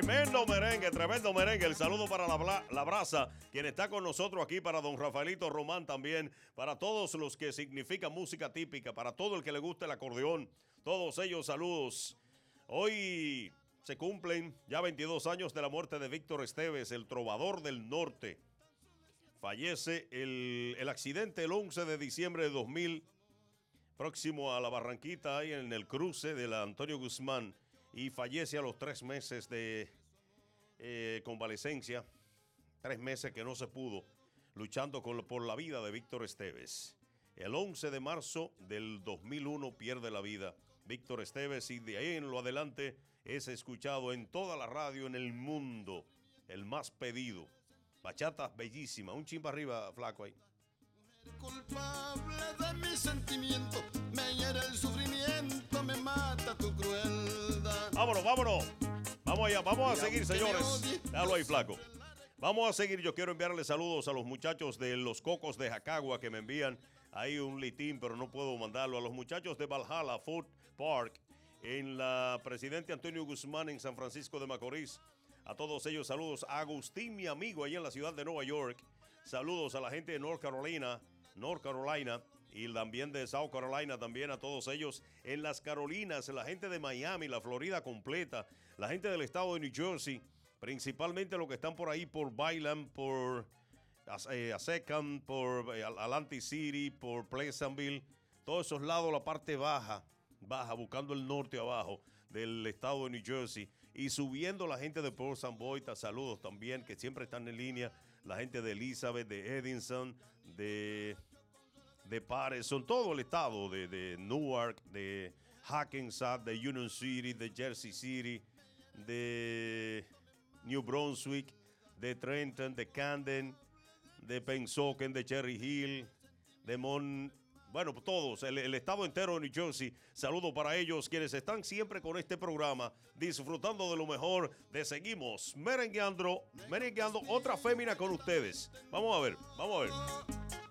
Tremendo merengue, tremendo merengue. El saludo para la, la brasa, quien está con nosotros aquí, para don Rafaelito Román también, para todos los que significan música típica, para todo el que le gusta el acordeón. Todos ellos, saludos. Hoy se cumplen ya 22 años de la muerte de Víctor Esteves, el trovador del norte. Fallece el, el accidente el 11 de diciembre de 2000, próximo a la Barranquita, ahí en el cruce de la Antonio Guzmán y fallece a los tres meses de eh, convalecencia, tres meses que no se pudo, luchando por la vida de Víctor Esteves. El 11 de marzo del 2001 pierde la vida Víctor Esteves y de ahí en lo adelante es escuchado en toda la radio en el mundo, el más pedido. Bachata bellísima, un chimba arriba, flaco ahí. Culpable de mi sentimiento, me hiere el sufrimiento, Vámonos, vámonos. Vamos allá, vamos a seguir, señores. Déjalo ahí, flaco. Vamos a seguir. Yo quiero enviarle saludos a los muchachos de los Cocos de Jacagua que me envían ahí un litín, pero no puedo mandarlo. A los muchachos de Valhalla Food Park en la Presidente Antonio Guzmán en San Francisco de Macorís. A todos ellos, saludos. A Agustín, mi amigo, allá en la ciudad de Nueva York. Saludos a la gente de North Carolina, North Carolina y también de South Carolina, también a todos ellos. En las Carolinas, la gente de Miami, la Florida completa, la gente del estado de New Jersey, principalmente los que están por ahí por Bailan, por eh, por eh, Atlantic City, por Pleasantville, todos esos lados, la parte baja, baja, buscando el norte abajo del estado de New Jersey. Y subiendo la gente de Port San Boita, saludos también, que siempre están en línea, la gente de Elizabeth, de Edinson, de, de Patterson, todo el estado de, Newark, de Hackensack, de Union City, de Jersey City, de New Brunswick, de Trenton, de Camden, de Pensoken, de Cherry Hill, de Mon, bueno, todos, el, el, estado entero de New Jersey. Saludo para ellos, quienes están siempre con este programa, disfrutando de lo mejor de Seguimos merengueando, merengueando otra fémina con ustedes. Vamos a ver, vamos a ver.